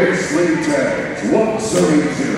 Lady Jags, 170.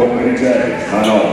Fort Lady Jags, 9 all.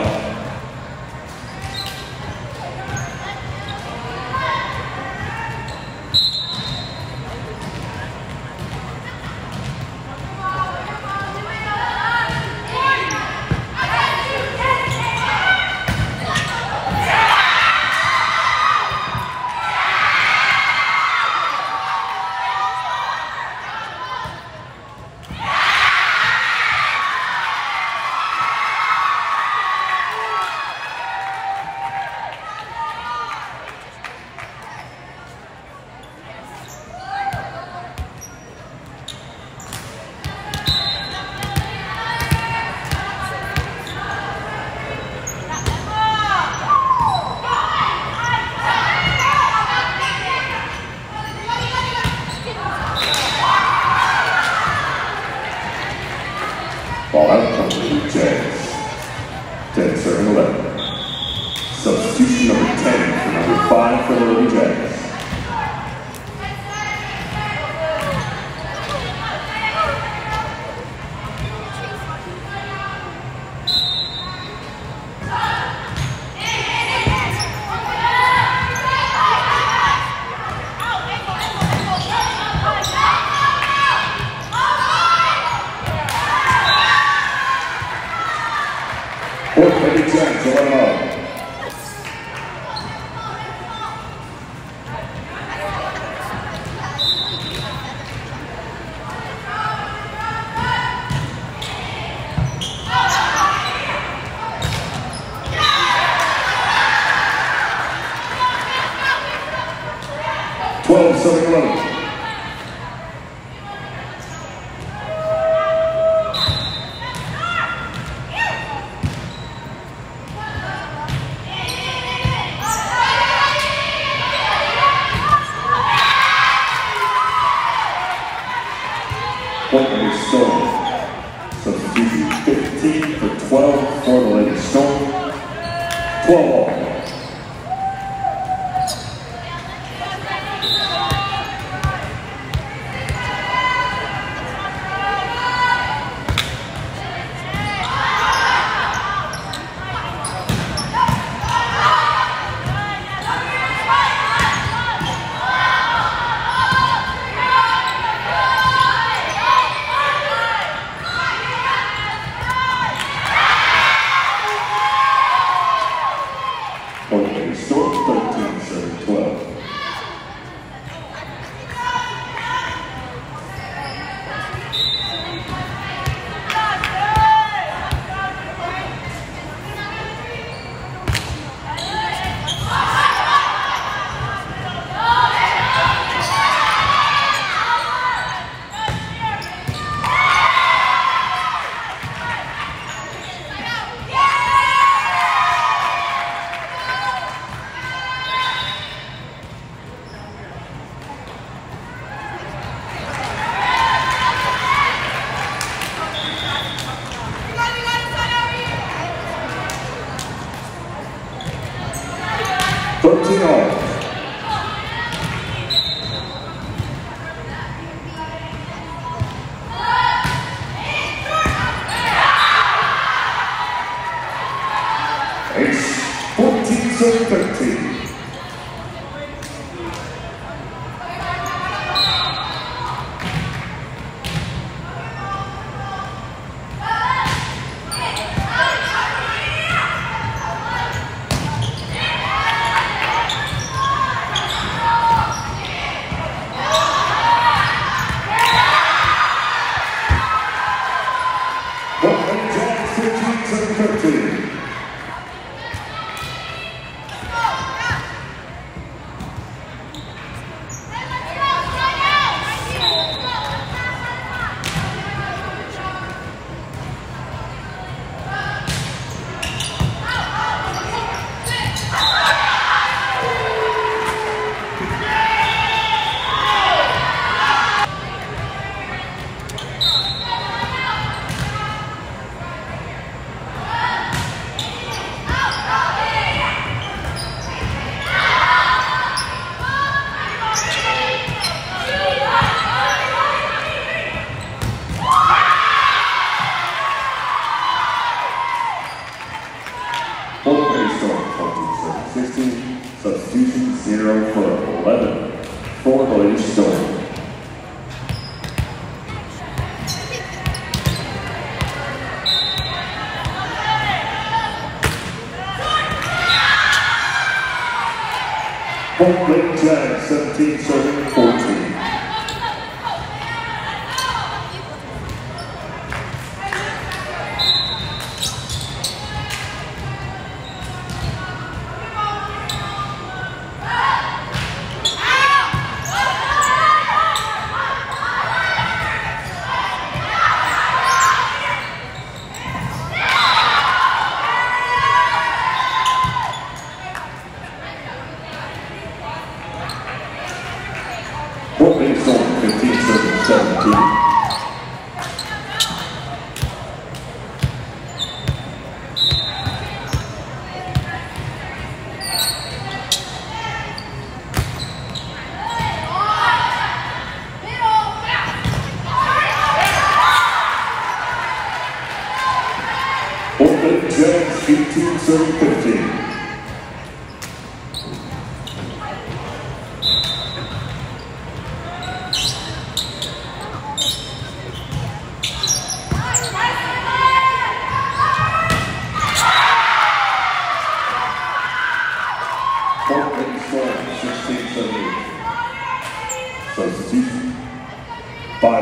zero foot.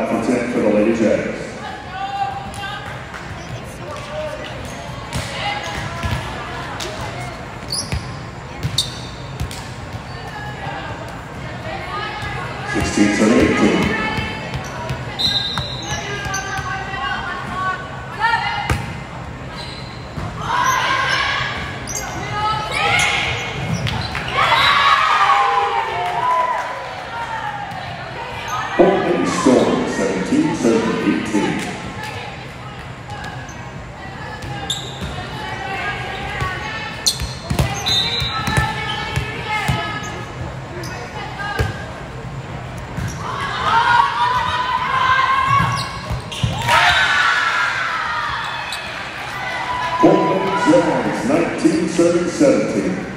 for 10 for the Lady Jags. Bronze, 1977.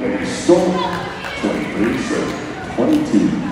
23 serving 22.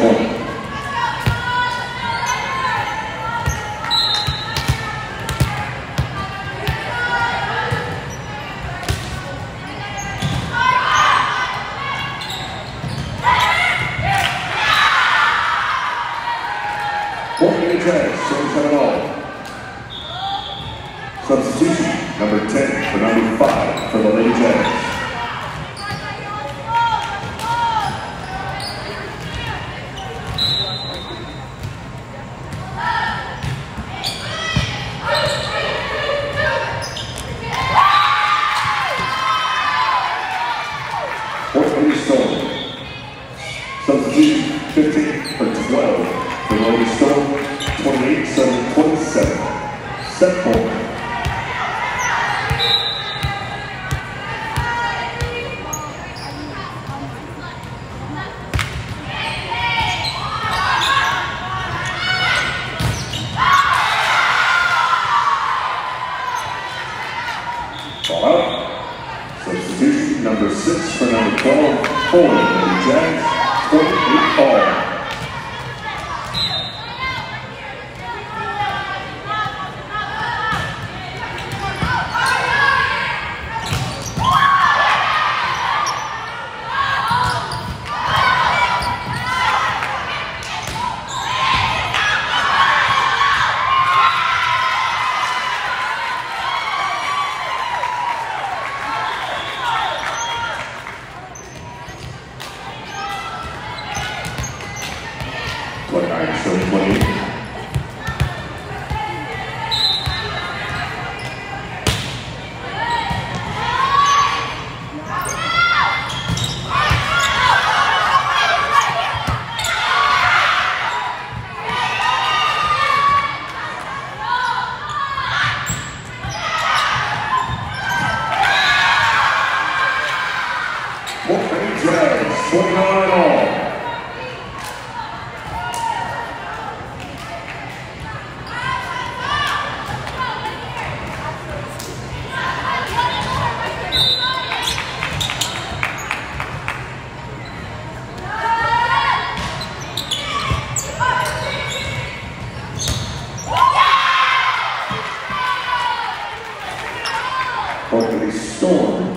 Gracias. Set Twenty-nine, showing そ。